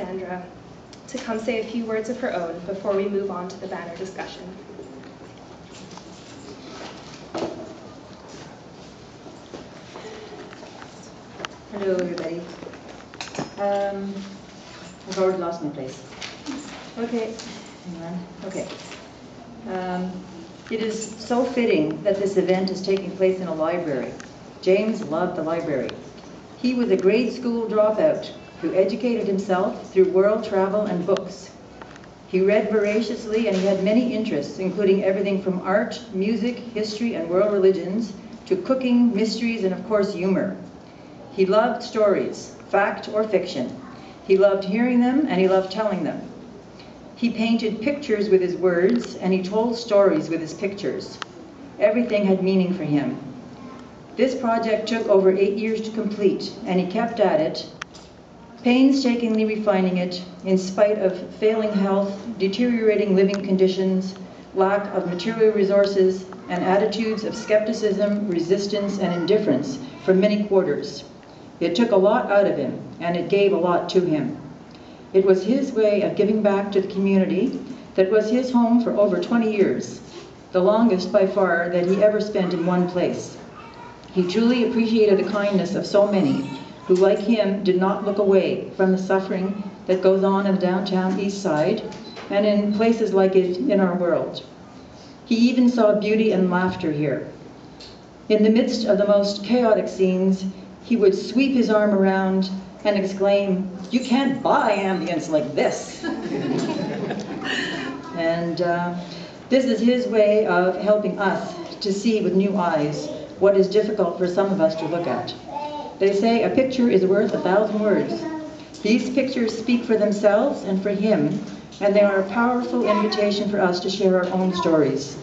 Sandra to come say a few words of her own before we move on to the banner discussion. Hello, everybody. Um, I've already lost my place. Okay, hang on. Okay. Um, it is so fitting that this event is taking place in a library. James loved the library. He was a grade school dropout who educated himself through world travel and books. He read voraciously and he had many interests, including everything from art, music, history, and world religions to cooking, mysteries, and of course, humor. He loved stories, fact or fiction. He loved hearing them and he loved telling them. He painted pictures with his words and he told stories with his pictures. Everything had meaning for him. This project took over eight years to complete and he kept at it, painstakingly refining it in spite of failing health, deteriorating living conditions, lack of material resources, and attitudes of skepticism, resistance, and indifference from many quarters. It took a lot out of him, and it gave a lot to him. It was his way of giving back to the community that was his home for over 20 years, the longest by far that he ever spent in one place. He truly appreciated the kindness of so many who, like him, did not look away from the suffering that goes on in the downtown east side and in places like it in our world. He even saw beauty and laughter here. In the midst of the most chaotic scenes, he would sweep his arm around and exclaim, you can't buy ambience like this. and uh, this is his way of helping us to see with new eyes what is difficult for some of us to look at. They say a picture is worth a thousand words. These pictures speak for themselves and for him, and they are a powerful invitation for us to share our own stories.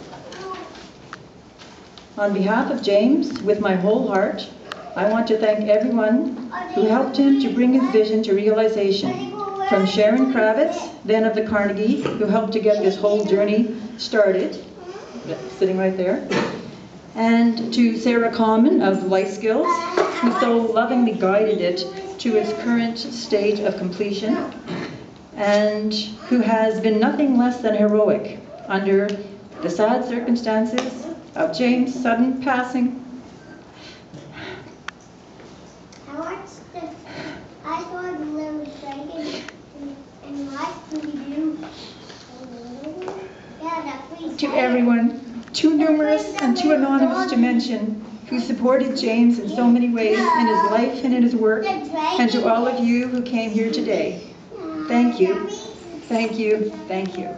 On behalf of James, with my whole heart, I want to thank everyone who helped him to bring his vision to realization. From Sharon Kravitz, then of the Carnegie, who helped to get this whole journey started, sitting right there, and to Sarah Common of Life Skills, who so lovingly guided it to its current state of completion, and who has been nothing less than heroic under the sad circumstances of James' sudden passing. I watched the, I saw little dragon in, in Scooby-Doo. Yeah, to everyone, too numerous and too anonymous to mention, who supported James in so many ways in his life and in his work, and to all of you who came here today. Thank you, thank you, thank you.